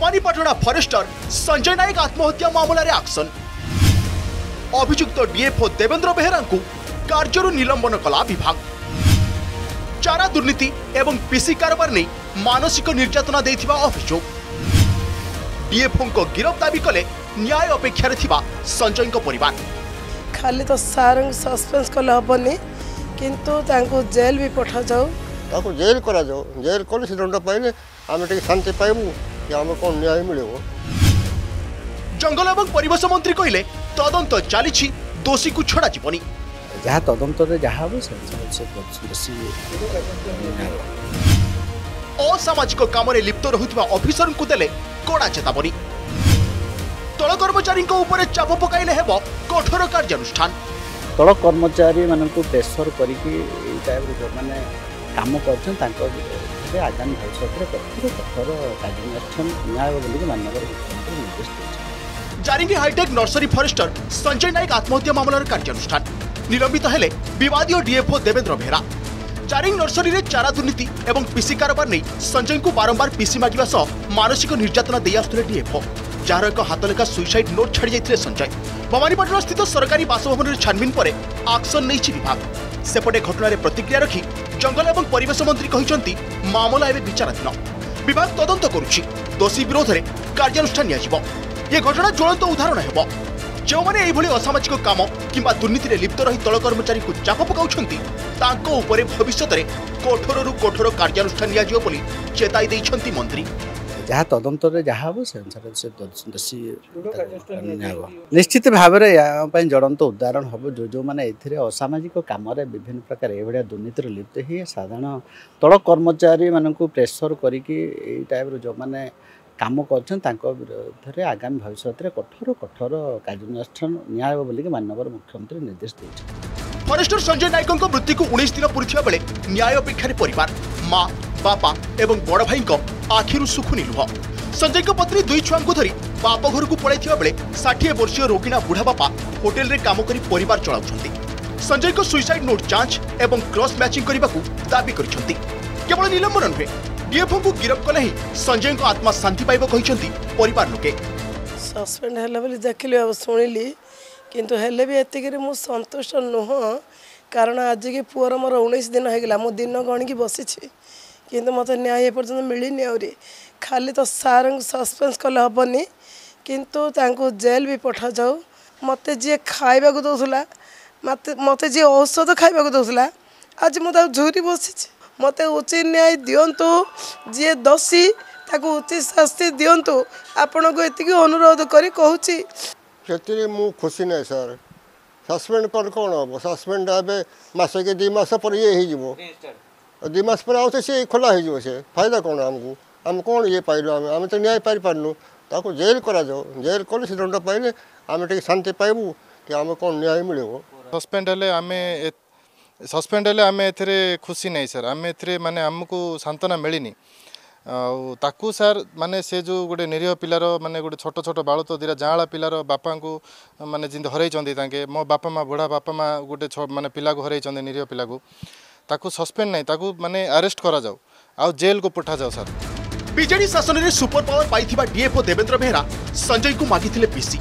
Bhawanipatna forester Sanjay Nayak ଆତ୍ମହତ୍ୟା ମାମଲାରେ action ଅଭିଯୁକ୍ତ ଡିଏଫ୍ଓ ଦେବେନ୍ଦ୍ର ବେହେରାଙ୍କୁ କାର୍ଯ୍ୟରୁ ନିଲମ୍ବନ କଲା ବିଭାଗ ଚାରା ଦୁର୍ନୀତି ଏବଂ ପିସି କାରବାର ନେଇ ମାନସିକ ନିର୍ଯାତନା ଦେଇଥିବା ଅଭିଯୋଗ ଡିଏଫ୍ଓଙ୍କ ଗିରଫ ଦାବି କଲେ ନ୍ୟାୟ ଅପେକ୍ଷାରେ ଥିବା ସଞ୍ଜୟଙ୍କ ପରିବାର ଖାଲି ତ ସାର୍ଙ୍କୁ ସସ୍ପେନ୍ସ କଲେ ହେବନି କିନ୍ତୁ ତାଙ୍କୁ ଜେଲ୍ ବି ପଠାଯାଉ ତାକୁ ଜେଲ୍ କରାଯାଉ ଜେଲ୍ କଲେ ସେ ଦଣ୍ଡ ପାଇଲେ ଆମେ ଟିକେ ଶାନ୍ତି ପାଇବୁ କି ଆମେ କ'ଣ ନ୍ୟାୟ ମିଳିବ ଜଙ୍ଗଲ ଏବଂ ପରିବେଶ ମନ୍ତ୍ରୀ କହିଲେ ତଦନ୍ତ ଚାଲିଛି ଦୋଷୀକୁ ଛଡ଼ାଯିବନି ଯାହା ତଦନ୍ତରେ ଯାହା ହେବ ଅସାମାଜିକ କାମରେ ଲିପ୍ତ ରହୁଥିବା ଅଫିସରଙ୍କୁ ଦେଲେ କଡ଼ା ଚେତାବନୀ ତଳ କର୍ମଚାରୀଙ୍କ ଉପରେ ଚାପ ପକାଇଲେ ହେବ କଠୋର କାର୍ଯ୍ୟାନୁଷ୍ଠାନ ତଳ କର୍ମଚାରୀମାନଙ୍କୁ ପ୍ରେସର କରିକି ଏଇ ଟାଇପ୍ର ଯେଉଁମାନେ କାମ କରୁଛନ୍ତି ତାଙ୍କ ଆଗାମୀ ଭବିଷ୍ୟତରେ କଠୋର କଠୋର କାର୍ଯ୍ୟାନୁଷ୍ଠାନ ନିଆହେବ ବୋଲିକି ମାନ୍ୟବର ମୁଖ୍ୟମନ୍ତ୍ରୀ ନିର୍ଦ୍ଦେଶ ଦେଇଛନ୍ତି জারিঙ্গি হাইটেক নর্সরি ফরেস্টর সঞ্জয় নায়ক আত্মহত্যা মামলার কার্যানুষ্ঠান নিলম্বিত হলে বিবাদীয় ডিএফও দেবেন্দ্র বেহরা জারিং নর্সরি চারা দুর্নীতি এবং পিসি কারবার নেই সঞ্জয় বারম্বার পিসি মাগিবা সহ মানসিক নির্যাতনা দিয়ে আসুলে ডিএফও যার এক হাত লেখা সুইসাইড নোট ছাড়ি যাই সঞ্জয় ভবানীপাটনা স্থিত সরকারি বাসভবন ছানবিন পরে আকশন নেইছি বিভাগ সেপটে ঘটনার প্রতিক্রিয়া রাখি জঙ্গল এবং পরিবেশ মন্ত্রী কিন্তু মামলা এবে বিচারাধীন বিভাগ তদন্ত করুছি দোষী বিরোধে কার্যানুষ্ঠান নিয়াযিব এ ঘটনা জ্বলন্ত উদাহরণ হব যে এইভাবে অসামাজিক কাম কিংবা দুর্নীতি লিপ্ত ରହି তল কর্মচারী চাপ পকাও তাঁর উপরে ভবিষ্যতের କଠୋରରୁ কঠোর কার্যানুষ্ঠান ନିଆଯିବ ବୋଲି ଚେତାଇ ଦେଇଛନ୍ତି ଯାହା ତଦନ୍ତରେ ଯାହା ହେବ ସେ ଅନୁସାରେ ସେ ଦୋଷୀ ହେବ ନିଶ୍ଚିତ ଭାବରେ ଏହା ପାଇଁ ଜ୍ୱଳନ୍ତ ଉଦାହରଣ ହେବ ଯେଉଁ ଯେଉଁମାନେ ଏଥିରେ ଅସାମାଜିକ କାମରେ ବିଭିନ୍ନ ପ୍ରକାର ଏଭଳିଆ ଦୁର୍ନୀତିରେ ଲିପ୍ତ ହେଇ ସାଧାରଣ ତଳ କର୍ମଚାରୀମାନଙ୍କୁ ପ୍ରେସର କରିକି ଏଇ ଟାଇପ୍ର ଯେଉଁମାନେ କାମ କରୁଛନ୍ତି ତାଙ୍କ ବିରୋଧରେ ଆଗାମୀ ଭବିଷ୍ୟତରେ କଠୋର କଠୋର କାର୍ଯ୍ୟାନୁଷ୍ଠାନ ନିଆହେବ ବୋଲିକି ମାନ୍ୟବର ମୁଖ୍ୟମନ୍ତ୍ରୀ ନିର୍ଦ୍ଦେଶ ଦେଇଛନ୍ତି ଫରେଷ୍ଟର ସଞ୍ଜୟ ନାୟକଙ୍କ ମୃତ୍ୟୁକୁ ଉଣେଇଶ ଦିନ ପୁରିଥିବା ବେଳେ ନ୍ୟାୟ ଅପେକ୍ଷାରେ ପରିବାର ମା ବାପା ଏବଂ ବଡ଼ ଭାଇଙ୍କ আখিরু শুখুনি লুহ সঞ্জয়ক পত্নী দুই ছুঁ ধরি বাপ ঘরক পড়াই বেড়ে ষাঠিয়ে বর্ষীয় রোগিণা বুড়া বাপা হোটেলে কাম করে পরিবার চলাউন সঞ্জয়ক সুইসাইড নোট যাঞ্চ এবং ক্রস ম্যাচিং করা দাবি করেছেন কেবল নিলম্বন নুহে ডিএফও গিরফ কলে হি সঞ্জয়ক আত্মা শান্তি পাইব পরিবার লোকে সসপেন্ড হলে বলে দেখিলি শুনিলি কিন্তু হলে বি এতিকি মু সন্তুষ্ট নুহ কারণ আজকে পুয়ার মোর উনিশ দিন হয়ে গেল মু দিন গণিকি বসিছি କିନ୍ତୁ ମୋତେ ନ୍ୟାୟ ଏପର୍ଯ୍ୟନ୍ତ ମିଳିନି ଆହୁରି ଖାଲି ତ ସାର୍ଙ୍କୁ ସସ୍ପେନ୍ସ କଲେ ହେବନି କିନ୍ତୁ ତାଙ୍କୁ ଜେଲ୍ ବି ପଠାଯାଉ ମୋତେ ଯିଏ ଖାଇବାକୁ ଦେଉଥିଲା ମୋତେ ମୋତେ ଯିଏ ଔଷଧ ଖାଇବାକୁ ଦେଉଥିଲା ଆଜି ମୁଁ ତାକୁ ଝୁରି ବସିଛି ମୋତେ ଉଚିତ ନ୍ୟାୟ ଦିଅନ୍ତୁ ଯିଏ ଦୋଷୀ ତାକୁ ଉଚିତ ଶାସ୍ତି ଦିଅନ୍ତୁ ଆପଣଙ୍କୁ ଏତିକି ଅନୁରୋଧ କରି କହୁଛି ସେଥିରେ ମୁଁ ଖୁସି ନାହିଁ ସାର୍ ସସ୍ପେଣ୍ଡ କଲେ କ'ଣ ହେବ ସସ୍ପେଣ୍ଡ ଏବେ ମାସେ କି ଦୁଇ ମାସ ପରେ ଇଏ ହେଇଯିବ ଦୁଇ ମାସ ପରେ ଆଉ ସେ ଖୋଲା ହେଇଯିବ ସେ ଫାଇଦା କ'ଣ ଆମକୁ ଆମେ କ'ଣ ଇଏ ପାଇଲୁ ଆମେ ଆମେ ତ ନ୍ୟାୟ ପାଇପାରିଲୁ ତାକୁ ଜେଲ୍ କରାଯାଉ ଜେଲ୍ କଲେ ସେ ଦଣ୍ଡ ପାଇଲେ ଆମେ ଟିକେ ଶାନ୍ତି ପାଇବୁ କି ଆମେ କ'ଣ ନ୍ୟାୟ ମିଳିବ ସସ୍ପେଣ୍ଡ ହେଲେ ଆମେ ସସ୍ପେଣ୍ଡ ହେଲେ ଆମେ ଏଥିରେ ଖୁସି ନାହିଁ ସାର୍ ଆମେ ଏଥିରେ ମାନେ ଆମକୁ ସାନ୍ତ୍ୱନା ମିଳିନି ଆଉ ତାକୁ ସାର୍ ମାନେ ସେ ଯେଉଁ ଗୋଟେ ନିରୀହ ପିଲାର ମାନେ ଗୋଟେ ଛୋଟ ଛୋଟ ବାଳୁତ ଦୁଇଟା ଯାଆଁଳା ପିଲାର ବାପାଙ୍କୁ ମାନେ ଯେମିତି ହରେଇଛନ୍ତି ତାଙ୍କେ ମୋ ବାପା ମାଆ ବୁଢ଼ା ବାପା ମାଆ ଗୋଟେ ମାନେ ପିଲାକୁ ହରେଇଛନ୍ତି ନିରୀହ ପିଲାକୁ ତାକୁ ସସ୍ପେଣ୍ଡ ନାହିଁ ତାକୁ ମାନେ ଆରେଷ୍ଟ କରାଯାଉ ଆଉ ଜେଲ୍କୁ ପଠାଯାଉ ସାର୍ ବିଜେଡି ଶାସନରେ ସୁପର ପାୱାର ପାଇଥିବା ଡିଏଫଓ ଦେବେନ୍ଦ୍ର ବେହେରା ସଞ୍ଜୟଙ୍କୁ ମାଗିଥିଲେ ପିସି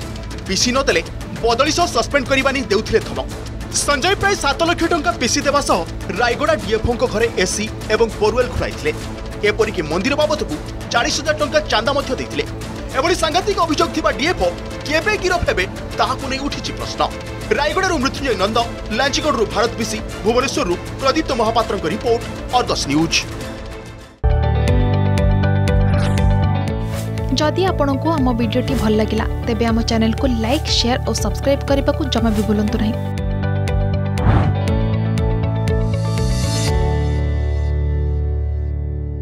ପିସି ନଦେଲେ ବଦଳି ସହ ସସ୍ପେଣ୍ଡ କରିବା ନେଇ ଦେଉଥିଲେ ଧମକ ସଞ୍ଜୟ ପ୍ରାୟ ସାତ ଲକ୍ଷ ଟଙ୍କା ପିସି ଦେବା ସହ ରାୟଗଡ଼ା ଡିଏଫଓଙ୍କ ଘରେ ଏସି ଏବଂ ବୋରୱେଲ୍ ଖୋଳାଇଥିଲେ ଏପରିକି ମନ୍ଦିର ବାବଦକୁ ଚାଳିଶ ହଜାର ଟଙ୍କା ଚାନ୍ଦା ମଧ୍ୟ ଦେଇଥିଲେ एभली सांघातिक अभोग डीएफओ केवे गिरफ्तार ताक नहीं उठी प्रश्न Raigad Mrityunjay Nanda Lanjigarh Bharat Bishi Bhubaneswar Pradipta Mahapatra report Argus news जदि आपण को आम भिड्टे भल लगा तेब चेल्क लाइक सेयार और सब्सक्राइब करने को जमा भी भूलु ना